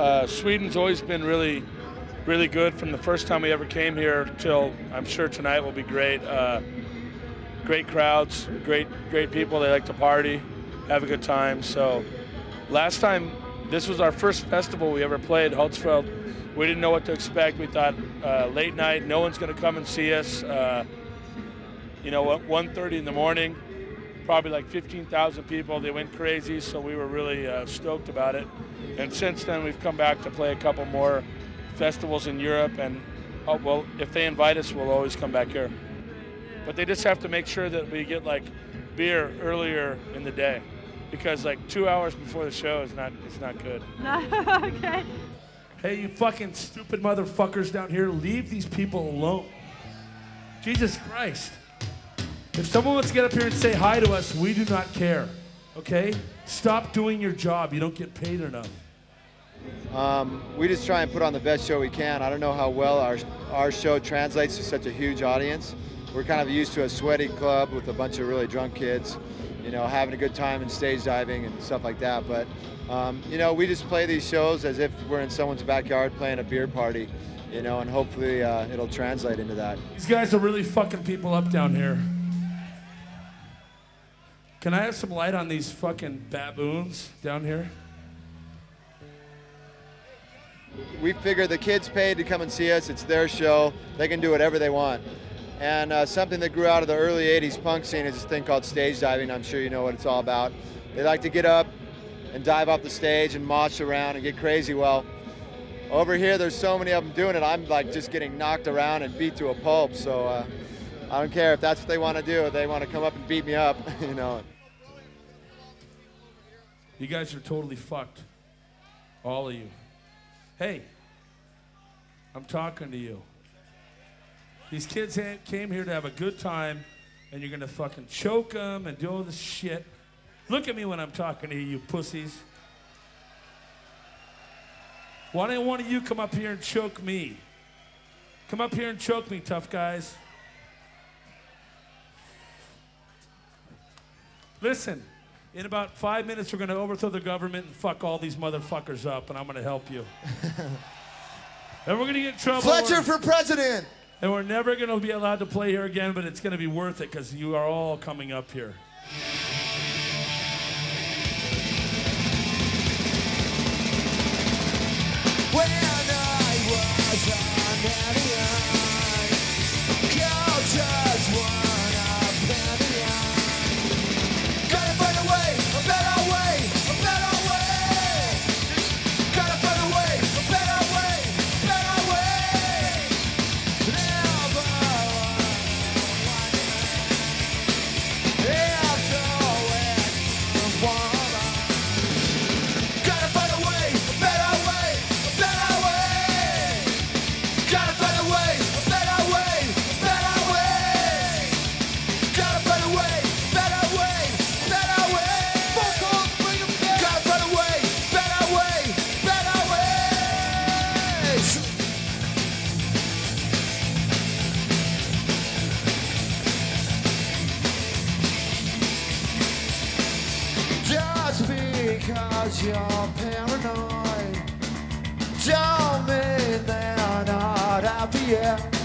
Uh, Sweden's always been really, really good from the first time we ever came here till I'm sure tonight will be great. Uh, great crowds, great, great people. They like to party, have a good time. So, last time this was our first festival we ever played, Hultsfred. We didn't know what to expect. We thought uh, late night, no one's going to come and see us. Uh, you know, 1:30 in the morning, probably like 15,000 people. They went crazy, so we were really uh, stoked about it. And since then, we've come back to play a couple more festivals in Europe. And oh, well, if they invite us, we'll always come back here. But they just have to make sure that we get like beer earlier in the day, because like two hours before the show is not it's not good. No, okay. Hey, you fucking stupid motherfuckers down here, leave these people alone. Jesus Christ. If someone wants to get up here and say hi to us, we do not care. Okay? Stop doing your job. You don't get paid enough. Um, we just try and put on the best show we can. I don't know how well our, our show translates to such a huge audience. We're kind of used to a sweaty club with a bunch of really drunk kids, you know, having a good time and stage diving and stuff like that. But, um, you know, we just play these shows as if we're in someone's backyard playing a beer party, you know, and hopefully uh, it'll translate into that. These guys are really fucking people up down here. Can I have some light on these fucking baboons down here? we figure the kids paid to come and see us. It's their show. They can do whatever they want. And uh, something that grew out of the early 80s punk scene is this thing called stage diving. I'm sure you know what it's all about. They like to get up and dive off the stage and mosh around and get crazy. Well, over here, there's so many of them doing it. I'm like just getting knocked around and beat to a pulp. So uh, I don't care if that's what they want to do. If they want to come up and beat me up, you know. You guys are totally fucked. All of you. Hey, I'm talking to you. These kids came here to have a good time, and you're gonna fucking choke them and do all this shit. Look at me when I'm talking to you, you pussies. Why don't one of you come up here and choke me? Come up here and choke me, tough guys. Listen, in about five minutes, we're going to overthrow the government and fuck all these motherfuckers up, and I'm going to help you. and we're going to get in trouble. Fletcher We're- for president. and we're never going to be allowed to play here again, but it's going to be worth it because you are all coming up here. Because you're paranoid. Don't mean they're not out here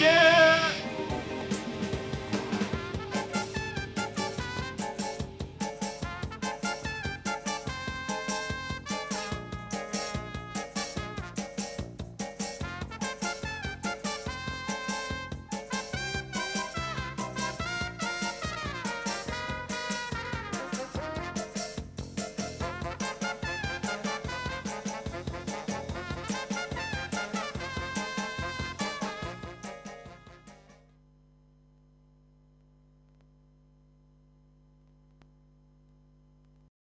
You!